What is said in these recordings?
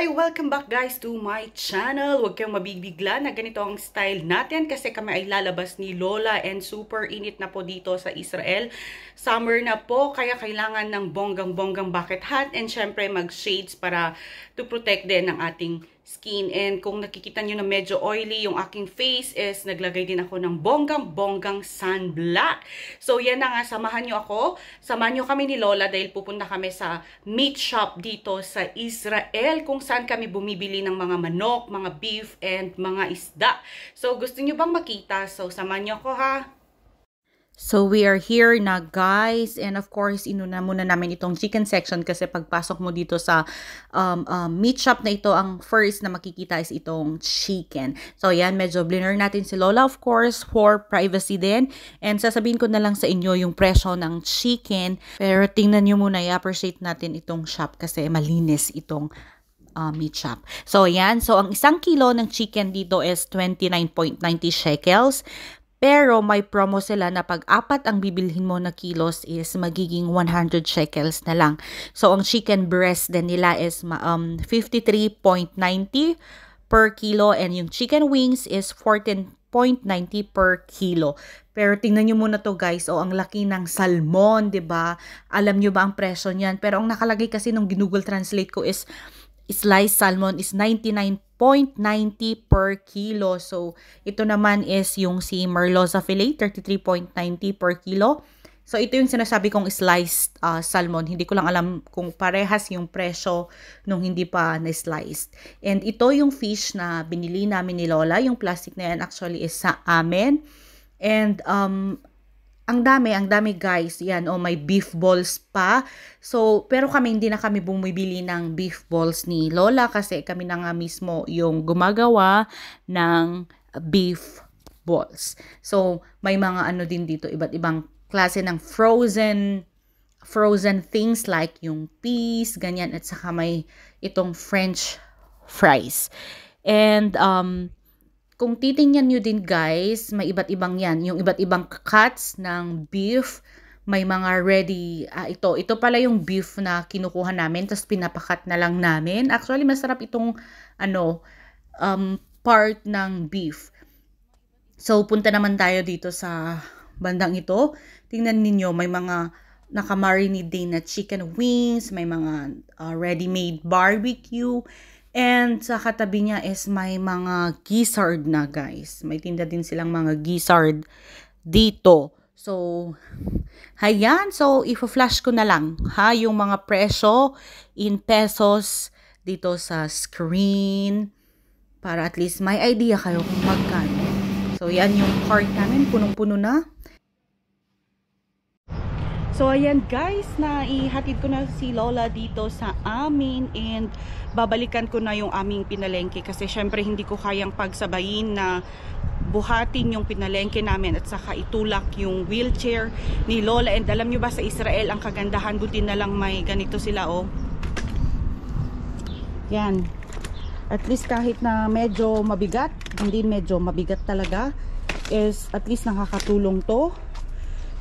Hi! Welcome back guys to my channel. Huwag kayong mabibigla na ganito ang style natin kasi kami ay lalabas ni Lola and super init na po dito sa Israel. Summer na po kaya kailangan ng bonggang-bonggang bucket hat and syempre mag-shades para to protect din ng ating skin. And kung nakikita nyo na medyo oily yung aking face is naglagay din ako ng bonggang-bonggang sunblock. So yan na nga, samahan nyo ako. Samahan nyo kami ni Lola dahil pupunta kami sa meat shop dito sa Israel kung saan kami bumibili ng mga manok, mga beef, and mga isda. So gusto nyo bang makita? So samahan nyo ako ha. So we are here na guys and of course inuna muna namin itong chicken section kasi pagpasok mo dito sa um, um, meat shop na ito ang first na makikita is itong chicken. So yan medyo bliner natin si Lola of course for privacy din and sasabihin ko na lang sa inyo yung presyo ng chicken pero tingnan nyo muna i-appreciate natin itong shop kasi malinis itong uh, meat shop. So, yan. So, ang isang kilo ng chicken dito is 29.90 shekels. Pero may promo sila na pag apat ang bibilhin mo na kilos is magiging 100 shekels na lang. So ang chicken breast din nila is um, 53.90 per kilo and yung chicken wings is 14.90 per kilo. Pero tingnan nyo muna to guys, o oh, ang laki ng salmon, ba? Alam nyo ba ang presyo niyan? Pero ang nakalagay kasi nung Google Translate ko is sliced salmon is 99.90 per kilo. So, ito naman is yung si Merloza fillet, 33.90 per kilo. So, ito yung sinasabi kong sliced uh, salmon. Hindi ko lang alam kung parehas yung presyo nung hindi pa na-sliced. And ito yung fish na binili namin ni Lola. Yung plastic na yan actually is sa amin. And um, ang dami, ang dami guys. Yan, oh, may beef balls pa. So, pero kami hindi na kami bumibili ng beef balls ni Lola kasi kami na nga mismo yung gumagawa ng beef balls. So, may mga ano din dito, iba't ibang klase ng frozen frozen things like yung peas, ganyan, at saka may itong french fries. And um, kung titingnan nyo din guys, may iba't ibang yan. Yung iba't ibang cuts ng beef, may mga ready, uh, ito, ito pala yung beef na kinukuha namin, tapos pinapakat na lang namin. Actually, masarap itong, ano, um, part ng beef. So, punta naman tayo dito sa bandang ito. Tingnan ninyo, may mga naka-marinate din na chicken wings, may mga uh, ready-made barbecue, And sa katabi niya is may mga gizzard na guys. May tinda din silang mga gizzard dito. So, hayan. So, ifo-flash ko na lang ha yung mga presyo in pesos dito sa screen para at least may idea kayo kung magkano. So, yan yung cart namin. Punong-puno na. So ayan guys, na ihatid ko na si Lola dito sa amin and babalikan ko na yung aming pinalengke kasi syempre hindi ko kayang pagsabayin na buhatin yung pinalengke namin at saka itulak yung wheelchair ni Lola. And alam nyo ba sa Israel ang kagandahan buti na lang may ganito sila oh. Yan. At least kahit na medyo mabigat hindi medyo mabigat talaga is at least nakakatulong to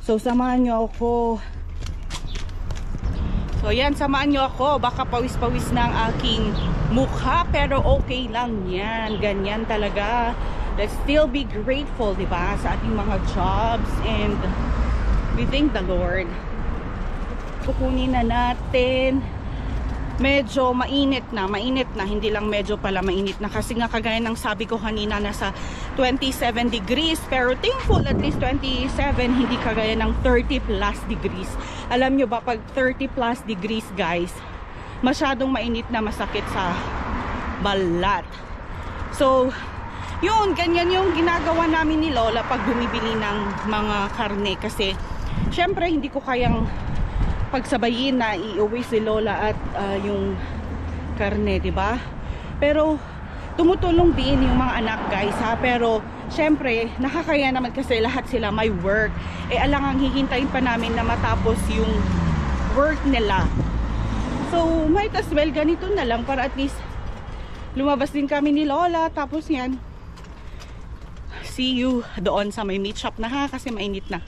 So, samahan nyo ako. So, yan, samahan nyo ako. Baka pawis-pawis na ang aking mukha, pero okay lang yan. Ganyan talaga. Let's still be grateful, di ba, sa ating mga jobs and we thank the Lord. Kukunin na natin medyo mainit na, mainit na, hindi lang medyo pala mainit na kasi nga kagaya ng sabi ko kanina nasa 27 degrees pero thankful at least 27 hindi kagaya ng 30 plus degrees. Alam nyo ba pag 30 plus degrees guys, masyadong mainit na masakit sa balat. So, yun, ganyan yung ginagawa namin ni Lola pag bumibili ng mga karne kasi syempre hindi ko kayang pagsabayin na iuwi si Lola at uh, yung karne, 'di ba? Pero tumutulong din yung mga anak, guys, ha. Pero syempre, nakakaya naman kasi lahat sila may work. Eh alangang hihintayin pa namin na matapos yung work nila. So, might as well ganito na lang para at least lumabas din kami ni Lola tapos yan see you doon sa may meat shop na ha kasi mainit na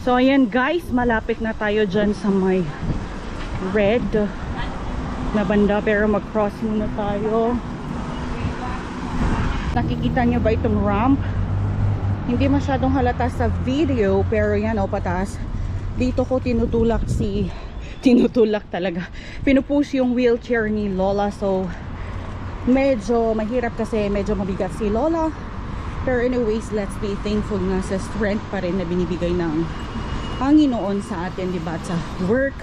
So ayan guys, malapit na tayo dyan sa may red na banda pero mag-cross muna tayo. Nakikita niyo ba itong ramp? Hindi masyadong halata sa video pero yan o patas. Dito ko tinutulak si tinutulak talaga. Pinupush yung wheelchair ni Lola so medyo mahirap kasi medyo mabigat si Lola. Pero anyways, let's be thankful nga sa strength pa rin na binibigay ng Panginoon sa atin, di ba? Sa work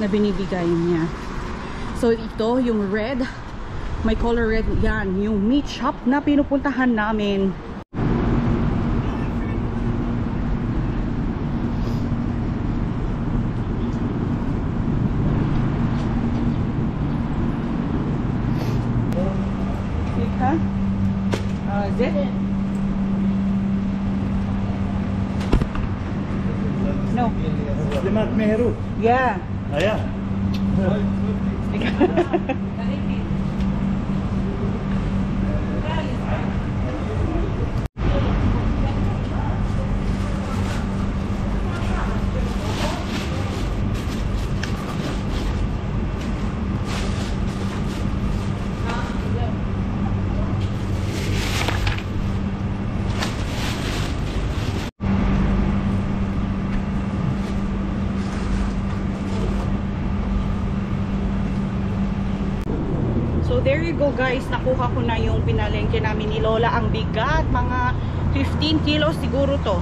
na binibigay niya. So ito, yung red, may color red yan, yung meat shop na pinupuntahan namin. Huh? Uh, is it? No. Limat Meheru. Yeah. Ayan. So there you go guys, nakuha ko na yung pinalengke namin ni Lola. Ang bigat, mga 15 kilos siguro to.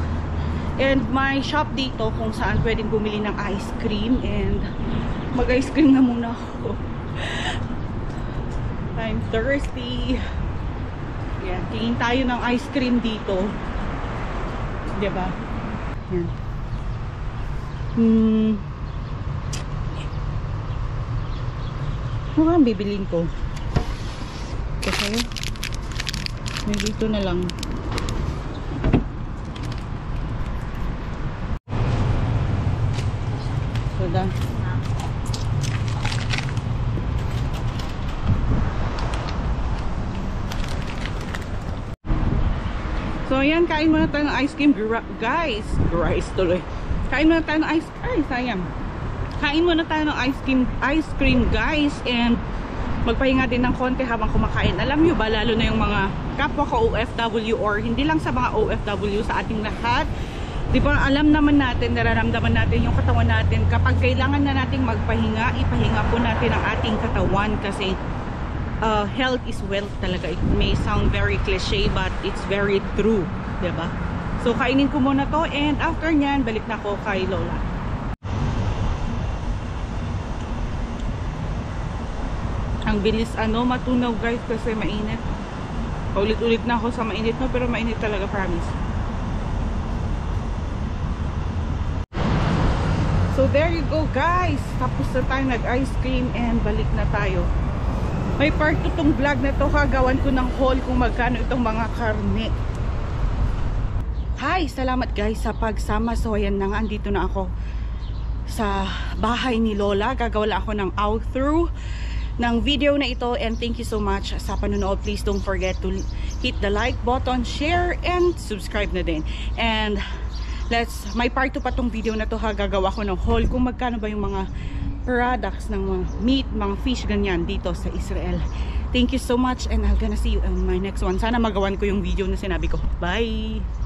And may shop dito kung saan pwedeng bumili ng ice cream and mag-ice cream na muna ako. I'm thirsty. Yan, tingin tayo ng ice cream dito. 'Di ba? Yan. Hmm. Ano ang bibilin ko? Kasi may dito na lang. Soda. So ayan, kain muna tayo ng ice cream guys. Guys tuloy. Kain muna tayo ng ice Ay, sayang. Kain muna tayo ng ice cream, ice cream guys and magpahinga din ng konti habang kumakain. Alam nyo ba, lalo na yung mga kapwa ko OFW or hindi lang sa mga OFW sa ating lahat. Di ba, alam naman natin, nararamdaman natin yung katawan natin. Kapag kailangan na nating magpahinga, ipahinga po natin ang ating katawan kasi uh, health is wealth talaga. It may sound very cliche but it's very true. 'di ba? So, kainin ko muna to and after nyan, balik na ako kay Lola. Ang bilis ano, matunaw guys kasi mainit. Paulit-ulit na ako sa mainit no, pero mainit talaga promise. So there you go guys. Tapos na tayo nag-ice cream and balik na tayo. May part to tong vlog na to kagawan ko ng haul kung magkano itong mga karne. Hi! Salamat guys sa pagsama. So ayan na nga, andito na ako sa bahay ni Lola. Gagawa ako ng outthrough ng video na ito and thank you so much sa panonood. Please don't forget to hit the like button, share, and subscribe na din. And let's, may part 2 pa tong video na to ha. Gagawa ko ng haul kung magkano ba yung mga products ng mga meat, mga fish, ganyan dito sa Israel. Thank you so much and I'm gonna see you in my next one. Sana magawan ko yung video na sinabi ko. Bye!